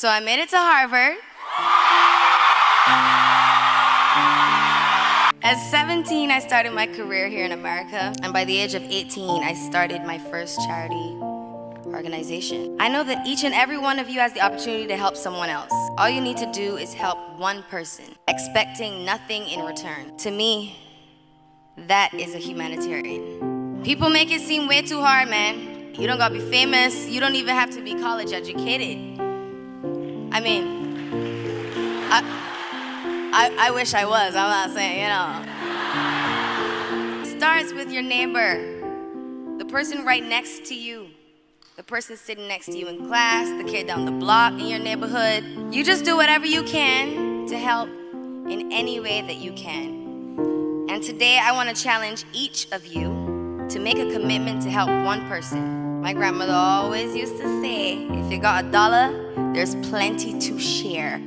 So I made it to Harvard. At 17, I started my career here in America, and by the age of 18, I started my first charity organization. I know that each and every one of you has the opportunity to help someone else. All you need to do is help one person, expecting nothing in return. To me, that is a humanitarian. People make it seem way too hard, man. You don't gotta be famous, you don't even have to be college educated. I mean, I, I, I wish I was, I'm not saying, you know. Starts with your neighbor, the person right next to you the person sitting next to you in class, the kid down the block in your neighborhood. You just do whatever you can to help in any way that you can. And today I want to challenge each of you to make a commitment to help one person. My grandmother always used to say, if you got a dollar, there's plenty to share.